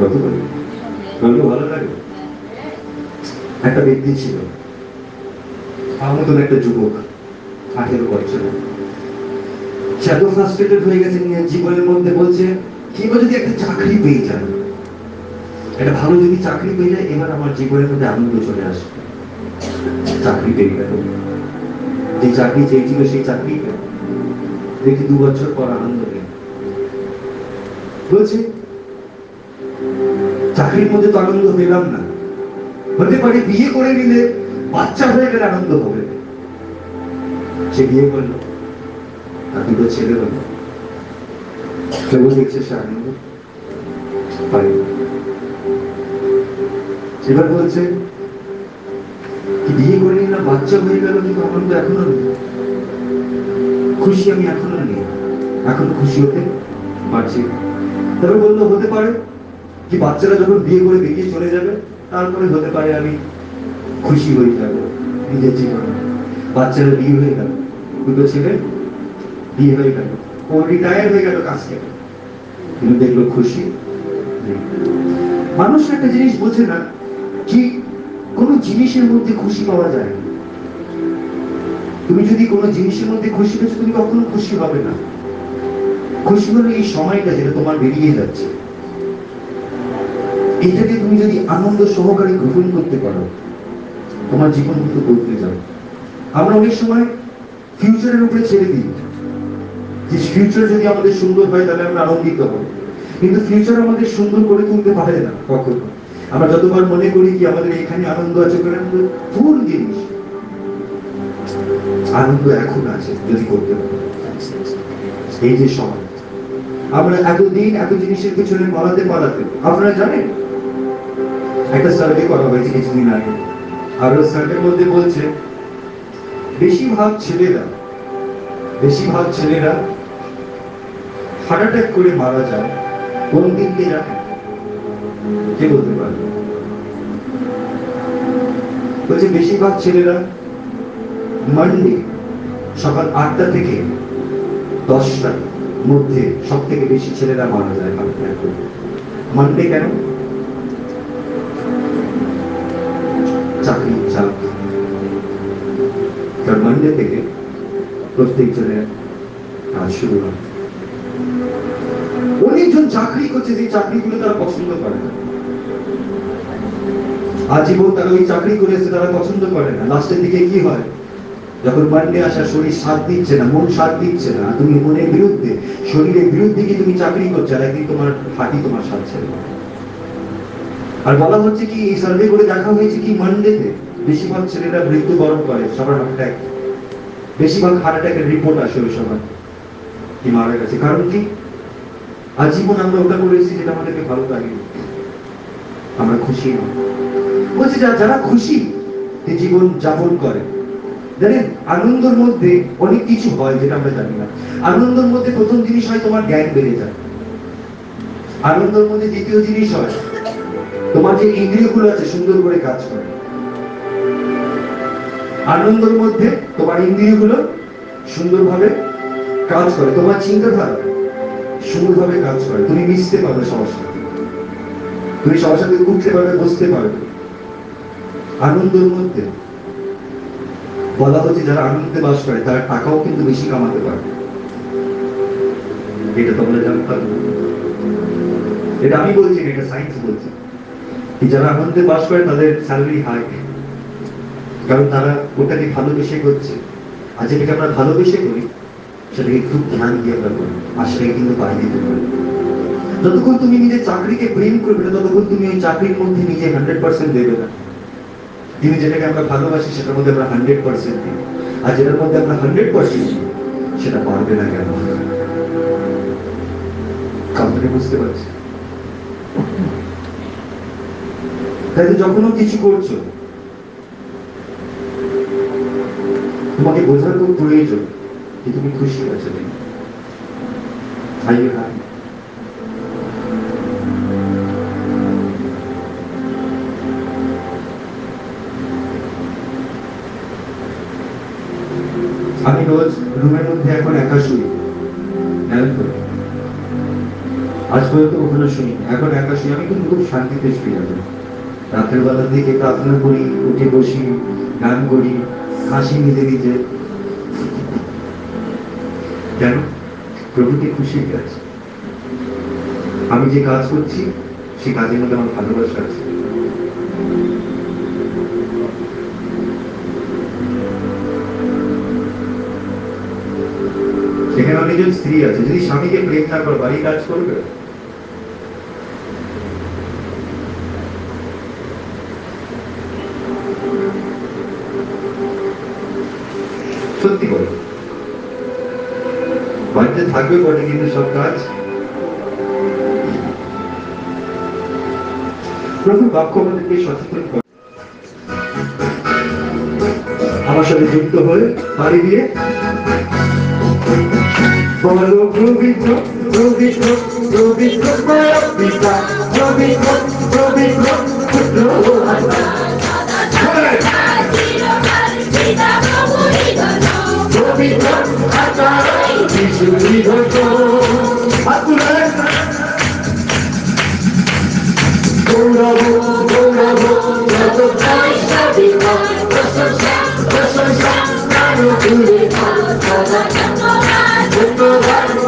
ভালো লাগে। একটা ব্যক্তি ছিল। আমার মতন একটা যুবক, আঠেরো বছর সে এত ফ্রাস্ট্রেটেড হয়ে গেছে নিজের জীবনের মধ্যে বলছে, কিংবা যদি একটা চাকরি পেয়ে যান? একটা ভালো যদি চাকরি পেয়ে যায়, এবার আমার জীবনের মধ্যে আনন্দ চলে আসবে। চাকরি পেয়ে গেল। যে চাকরি চেয়েছিল, সেই চাকরি দেখি দু বছর পর আনন্দ নেই। বলছে চাকরির মধ্যে তো আনন্দ পেলাম না। হতে পারে বিয়ে করে নিলে বাচ্চা হয়ে গেলে আনন্দ হবে। সে বিয়ে করল আর দুটো ছেলে হলো। দেখছে সে আনন্দ এবার বলছে বিয়ে করে নিলাম বাচ্চা হয়ে গেল কিন্তু আনন্দ এখনও নেই। খুশি আমি এখনও নেই। এখন খুশি হতে পারছি। তবে বলল, হতে পারে। কি বাচ্চারা যখন বিয়ে করে বেরিয়ে চলে যাবে, তারপরে হতে পারে আমি খুশি হয়ে যাব নিজের জীবনে বাচ্চারা বিয়ে হয়ে গেল, দুটো ছেলে বিয়ে হয়ে গেল, ও রিটায়ার হয়ে গেল কাজ থেকে কিন্তু দেখল খুশি। মানুষ একটা জিনিস বোঝে না কি কোনো জিনিসের মধ্যে খুশি পাওয়া যায়। তুমি যদি কোনো জিনিসের মধ্যে খুশি পেয়েছ তুমি কখনো খুশি হবে না খুশি হলো এই সময়টা যেটা তোমার বেরিয়ে যাচ্ছে এটাকে তুমি যদি আনন্দ সহকারে গ্রহণ করতে পারো, তোমার জীবন কিন্তু বদলে যাবে। আমরা অনেক সময় ফিউচারের উপরে ছেড়ে দিই। যে ফিউচার যদি আমাদের সুন্দর হয়, তাহলে আমরা আনন্দিত হব। কিন্তু ফিউচার আমাদের সুন্দর করে তুলতে পারে না, কখনো। আমরা যতবার মনে করি কি আমাদের এখানে আনন্দ আছে ওখানে আনন্দ ভুল জিনিস। আনন্দ এখন আছে যদি করতে পারি। এই যে সময়। আমরা এতদিন এত জিনিসের পিছনে পালাতে পালাতে, আপনারা জানেন? একটা সার্ভে করা হয়েছে কিছুদিন আগে। আর ওই সার্ভের মধ্যে বলছে, বেশিরভাগ ছেলেরা বেশিরভাগ ছেলেরা হার্ট অ্যাটাক করে মারা যায় কোন দিন দিয়ে জানেন? কে বলতে পারবে? বলছে বেশিরভাগ ছেলেরা মানডে সকাল আটটা থেকে দশটার মধ্যে সব থেকে বেশি ছেলেরা মারা যায় হার্ট মানডে কেন? কারণ থেকে কাজ শুরু হয়। অনেকজন চাকরি করছে, যে চাকরিগুলো তারা পছন্দ করে না। আজীবন তারা ওই চাকরি তারা পছন্দ করে না। লাস্টের দিকে কি হয়? যখন আসা শরীর সাথ দিচ্ছে না, মন সাথ দিচ্ছে না তুমি মনের বিরুদ্ধে, শরীরের বিরুদ্ধে কি তুমি চাকরি করছ? আর একদিন তোমার হাঁটি তোমার সাথ ছেড়ে আর বলা হচ্ছে কি, এই সার্ভে করে দেখা হয়েছে কি মানডেতে বেশিরভাগ ছেলেরা মৃত্যুবরণ করে, সবার অ্যাটাক বেশিরভাগ হার্ট অ্যাটাকের রিপোর্ট আসে ওই সময়, কি মারা গেছে। কারণ কি? আজীবন আমরা ওটা করেছি যেটা আমাদেরকে ভালো লাগে। আমরা খুশি না বলছে যারা খুশি জীবন যাপন করে, জানেন, আনন্দের মধ্যে অনেক কিছু হয় যেটা আমরা জানি না। আনন্দের মধ্যে প্রথম জিনিস হয় তোমার জ্ঞান বেড়ে যায়। আনন্দের মধ্যে দ্বিতীয় জিনিস হয় তোমার যে ইন্দ্রিয়গুলো আছে সুন্দর করে কাজ করে। আনন্দের মধ্যে তোমার ইন্দ্রিয়গুলো সুন্দরভাবে কাজ করে, তোমার চিন্তাধারা সুন্দরভাবে কাজ করে। তুমি মিশতে পারবে সবার সাথে তুমি সবার সাথে উঠতে পারবে, বসতে পারবে। আনন্দের মধ্যে বলা হচ্ছে যারা আনন্দে বাস করে, তারা টাকাও কিন্তু বেশি কামাতে পারবে। এটা তোমরা জানতাম না। এটা আমি বলছি এটা সায়েন্স বলছে। যারা আনন্দে বাস করে, তাদের স্যালারি হাই কারণ তারা ওটাকে ভালোবেসে করছে। আর যেটাকে আমরা ভালোবেসে করি, সেটাকে খুব ধ্যান দিয়ে আমরা করি, আর সেটাকে কিন্তু বাড়িয়ে দিতে পারি। যতক্ষণ তুমি নিজের চাকরিকে প্রেম করবে না, ততক্ষণ তুমি ওই চাকরির মধ্যে নিজে হান্ড্রেড পার্সেন্ট দেবে না। তিনি যেটাকে আমরা ভালোবাসি, সেটার মধ্যে আমরা হান্ড্রেড পার্সেন্ট দিই। আর যেটার মধ্যে আমরা হান্ড্রেড পার্সেন্ট সেটা পারবে না কেন? কোম্পানি বুঝতে পারছি? তাই যখনও কিছু করছ তোমাকে বোঝার খুব প্রয়োজন যে তুমি খুশি আছো happy? আমি রোজ রুমের মধ্যে এখন একা খেয়াল করো। আজ পর্যন্ত ওখানে শুনি এখন একা শুনি আমি কিন্তু খুব শান্তিতে শুই এখন রাতের বেলার দিকে প্রার্থনা করি, উঠে বসি, গান করি। হাসি নিজে নিজে কেন? প্রভুকে খুশি আছে আমি যে কাজ করছি সেই কাজের মধ্যে আমার ভালোবাসা আছে। সেখানে অনেকজন স্ত্রী আছে। যদি স্বামীকে প্রেম না করে বাড়ি কাজ করবে সত্যি বলো বাড়িতে থাকবে বটে কিন্তু সব কাজ। প্রভু বাক্য আমাদেরকে সচেতন করে। আমার সাথে যুক্ত হয়ে পাড়ি দিয়ে বলো পবিত্র পবিত্র পবিত্র পিতা পবিত্র পবিত্র পুত্র পবিত্র যিশু নিহত গৌরব গৌরব যত পয়সা দিব প্রশংসা প্রশংসা কারও দূরে ধন্যবাদ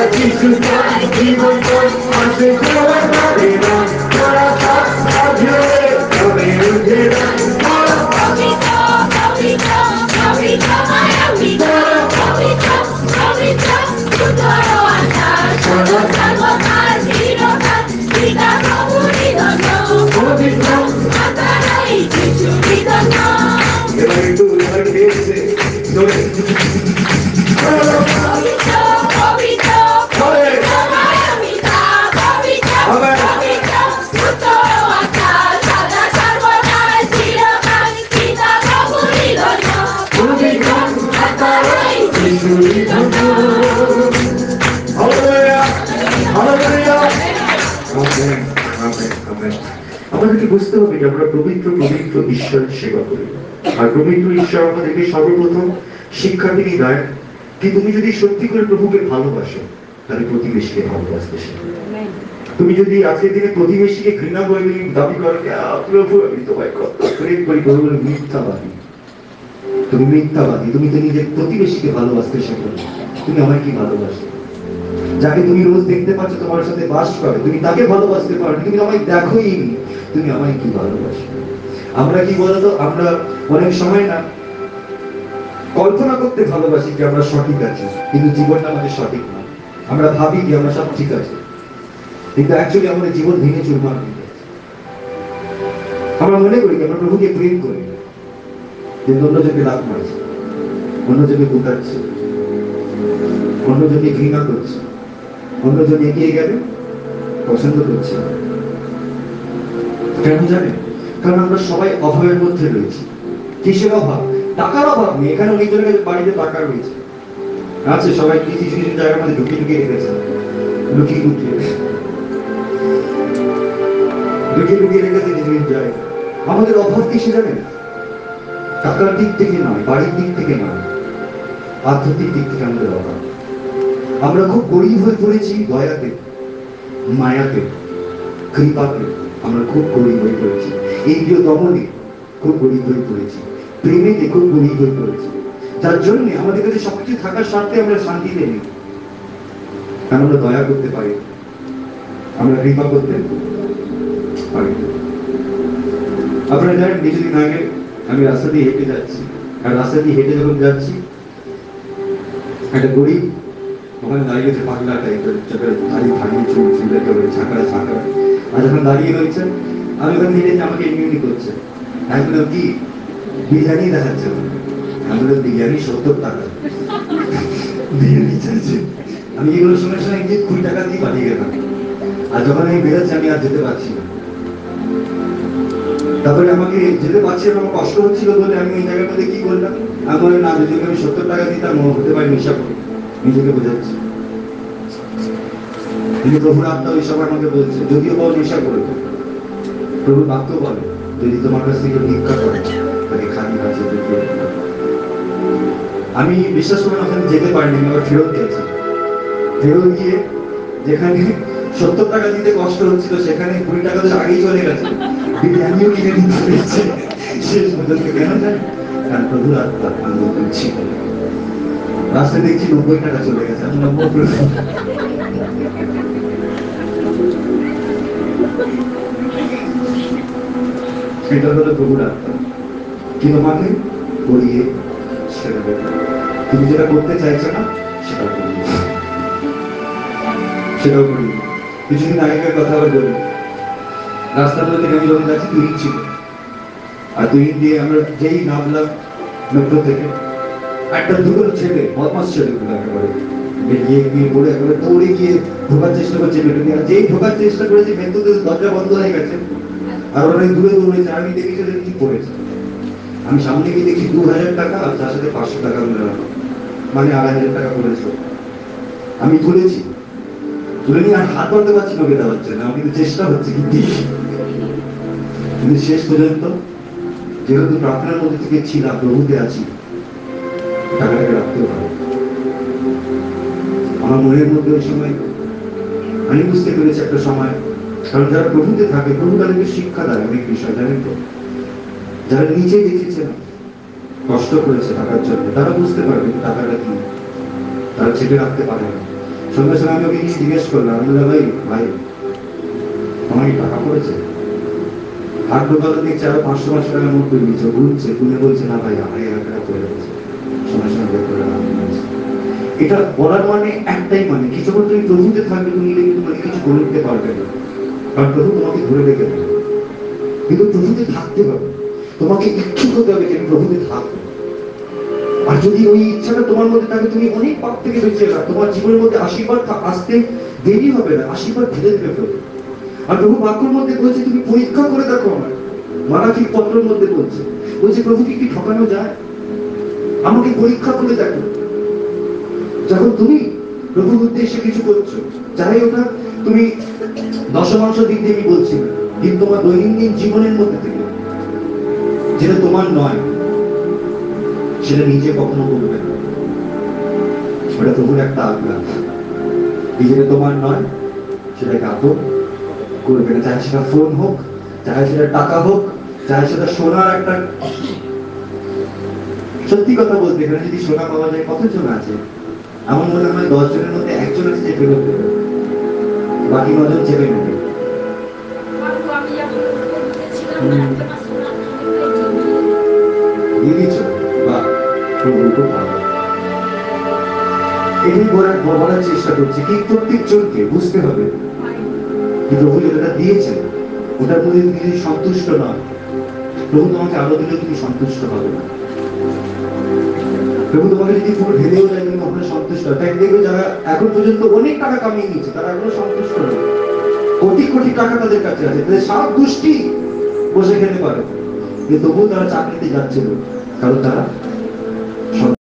সদা কিছু বুঝতে হবে যে আমরা পবিত্র পবিত্র ঈশ্বরের সেবা করি। আর পবিত্র ঈশ্বর আমাদেরকে সর্বপ্রথম শিক্ষা তিনি দেয় কি তুমি যদি সত্যি করে প্রভুকে ভালোবাসো, তাহলে প্রতিবেশীকে ভালোবাসতে শেখো। তুমি যদি আজকের দিনে প্রতিবেশীকে ঘৃণা করে যদি দাবি করো প্রভু, আমি তোমায় কত প্রেম করি, প্রভু মিথ্যাবাদী। তুমি মিথ্যাবাদী, তুমি তো নিজের প্রতিবেশীকে ভালোবাসতে শেখো তুমি আমায় কি ভালোবাসো? যাকে তুমি রোজ দেখতে পাচ্ছ তোমার সাথে বাস করে, তুমি তাকে ভালোবাসতে পারো তুমি আমায় দেখোই তুমি আমায় কি ভালোবাসো আমরা কি বলতো, আমরা অনেক সময় না কল্পনা করতে ভালোবাসি যে আমরা সঠিক আছি, কিন্তু জীবনটা আমাদের সঠিক না। আমরা ভাবি যে আমরা সব ঠিক আছে, কিন্তু অ্যাকচুয়ালি আমাদের জীবন ভেঙে চুরমার হয়ে যাচ্ছে আমরা মনে করি আমরা প্রভুকে প্রেম করি, কিন্তু অন্যজনকে রাগ মারছে অন্যজনকে বুকাচ্ছে অন্যজনকে ঘৃণা করছে। অন্যজন এগিয়ে গেলে পছন্দ করছে কেন জানেন? কারণ আমরা সবাই অভাবের মধ্যে রয়েছি। কিসের অভাব? টাকার অভাব নেই। এখানে অনেকজনের কাছে বাড়িতে টাকা রয়েছে। আছে, সবাই কিছু কিছু জায়গার মধ্যে ঢুকিয়ে ঢুকিয়ে রেখেছে। লুকিয়ে লুকিয়ে লুকিয়ে লুকিয়ে রেখেছে কিছু কিছু জায়গা আমাদের অভাব কিসে জানেন? টাকার দিক থেকে নয়, বাড়ির দিক থেকে নয়। আধ্যাত্মিক দিক থেকে আমাদের অভাব। আমরা খুব গরিব হয়ে পড়েছি, দয়াতে, মায়াতে, কৃপাতে আমরা খুব গরিব হয়ে পড়েছি। ইন্দ্রিয় দমনে খুব গরিব হয়ে পড়েছি, প্রেমেতে খুব গরিব হয়ে পড়েছি। যার জন্য আমাদের কাছে সবকিছু থাকার স্বার্থে আমরা শান্তিতে নেই। কারণ আমরা দয়া করতে পারি, আমরা কৃপা করতে পারি। আপনারা জানেন, কিছুদিন আগে আমি রাস্তা দিয়ে হেঁটে যাচ্ছি। আর রাস্তা দিয়ে হেঁটে যখন যাচ্ছি, একটা গরিব ওখানে দাঁড়িয়ে গেছে পাগলা দাঁড়িয়ে দাঁড়িয়ে চুল চুলে করে ছাঁকড়া ছাঁকড়া আর যখন দাঁড়িয়ে রয়েছেন আমি ওখানে হেঁটেছি আমাকে এমনি করছে। আমি কি? বিরিয়ানি দেখাচ্ছে। আমি বিরিয়ানি সত্তর টাকা। বিরিয়ানি চাইছে। আমি এগুলো শুনে শুনে গিয়ে কুড়ি টাকা দিয়ে পাঠিয়ে গেলাম। আর যখন আমি বেরোচ্ছি, আমি আর যেতে পারছি না। তারপরে আমাকে যেতে পারছি না, আমার কষ্ট হচ্ছিল বলে আমি ওই মধ্যে কি করলাম? আমি বললাম, না, যদি আমি সত্তর টাকা দিতাম হতে পারি নেশা করি নিজেকে বোঝাচ্ছি। কিন্তু প্রভুর আত্মা ওই সময় আমাকে বলছে, যদিও বল নেশা করে, প্রভু বাক্য বলে, যদি তোমার কাছ থেকে ভিক্ষা করে, তাকে খালি কাছে আমি বিশ্বাস করে ওখানে যেতে পারিনি, আমি আবার ফেরত গেছি। ফেরত গিয়ে যেখানে সত্তর টাকা দিতে কষ্ট হচ্ছিল, সেখানে কুড়ি টাকা তো আগেই চলে গেছে। বিরিয়ানিও কিনে নিতে পেরেছে শেষ পর্যন্ত কেন জানি? কারণ প্রভুর আত্মা আন্দোলন ছিল রাস্তায় দেখছি নব্বই টাকা চলে গেছে, আমি নব্বই সেটা হলো প্রভুর কি তোমাকে করিয়ে ছেড়ে তুমি যেটা করতে চাইছো না, সেটা করিয়ে সেটাও করি। কিছুদিন আগেকার কথা আবার বলি। রাস্তার মধ্যে আমি যখন যাচ্ছি তুহিন ছিল আর তুহিন দিয়ে আমরা যেই নামলাম মেট্রো থেকে একটা দুটো ছেলে, বদমাস ছেলে গুলো একেবারে গিয়ে গিয়ে পড়ে একেবারে দৌড়ে গিয়ে ঢোকার চেষ্টা করছে দিয়ে আর যেই ঢোকার চেষ্টা করেছে মেট্রো দরজা বন্ধ হয়ে গেছে। আর ওরা দূরে দৌড়েছে আমি দেখি সেটা কি করেছে। আমি সামনে গিয়ে দেখি দু হাজার টাকা আর তার সাথে পাঁচশো টাকা মিলে মানে আড়াই হাজার টাকা করেছে। আমি তুলেছি। তুলে নিয়ে আর হাত বাড়তে পারছি না বেটা হচ্ছে না। কিন্তু চেষ্টা হচ্ছে কিন্তু। কিন্তু শেষ পর্যন্ত যেহেতু প্রার্থনার মধ্যে থেকে ছিলাম, প্রভুতে আছি টাকাটাকে রাখতে পারো। আমার মনের মধ্যে ওই সময়, আমি বুঝতে পেরেছি একটা সময়, কারণ যারা প্রভুতে থাকে, প্রভু তাদেরকে শিক্ষা দেয় অনেক বিষয়, জানেন তো? যারা নিজে দেখেছে কষ্ট করেছে টাকার জন্য, তারা বুঝতে পারবে টাকাটা কি। তারা চেপে রাখতে পারে না। সঙ্গে সঙ্গে আমি ওকে জিজ্ঞেস করলাম, আমি ভাই ভাই আমার কি টাকা পড়েছে? হাত ঢোকাতে দেখছি আরও পাঁচশো পাঁচশো টাকার নোট দিচ্ছে গুনছে, গুনে বলছে, না ভাই আড়াই হাজার টাকা পড়ে গেছে। এটা বলার মানে একটাই মানে কি যখন তুমি প্রভুতে থাকবে তুমি দেখবে তোমাকে কিছু করে দিতে পারবে না। কারণ প্রভু তোমাকে ধরে রেখে দেবে। কিন্তু প্রভুতে থাকতে হবে। তোমাকে ইচ্ছুক হতে হবে যে প্রভুতে থাকব। আর যদি ওই ইচ্ছাটা তোমার মধ্যে থাকে, তুমি অনেক পাপ থেকে বেঁচে গেলা তোমার জীবনের মধ্যে আশীর্বাদ আসতে দেরি হবে না, আশীর্বাদ ঢেলে দেবে প্রভু আর প্রভু বাক্যর মধ্যে বলছে, তুমি পরীক্ষা করে দেখো আমার মারাঠি পত্রের মধ্যে বলছে। বলছে, প্রভুকে কি ঠকানো যায়? আমাকে পরীক্ষা করে দেখো। যখন তুমি প্রভুর উদ্দেশ্যে কিছু করছ যাই ওটা, তুমি দশমাংশ দিক দিয়ে আমি বলছি কিন্তু তোমার দৈনন্দিন জীবনের মধ্যে থেকে। যেটা তোমার নয়, সেটা নিজে কখনো করবে না। ওটা প্রভুর একটা আঘাত এই যেটা তোমার নয়, সেটাকে আদর করবে না চাহে সেটা ফোন হোক, চাহে সেটা টাকা হোক, চাহে সেটা সোনার একটা সত্যি কথা বলতে, এখানে যদি সোনা পাওয়া যায়, কতজন আছে? আমার মনে হয় দশ জনের মধ্যে একজন আছে যে ফেরত দেবে বাকি নজন চেপে নেবে বলার বলার চেষ্টা করছি কি বুঝতে হবে। যে প্রভু যেটা দিয়েছেন ওটার মধ্যে তুমি সন্তুষ্ট নয় প্রভু তোমাকে আরও দিলে তুমি সন্তুষ্ট হবে না। কিন্তু আপনার সন্তুষ্ট তাই এখন পর্যন্ত অনেক টাকা কামিয়ে তারা এখনও সন্তুষ্ট নয়। কোটি কোটি টাকা তাদের কাছে আছে। তাদের বসে খেতে পারে। কিন্তু তবুও তারা চাকরিতে যাচ্ছিল কারণ তারা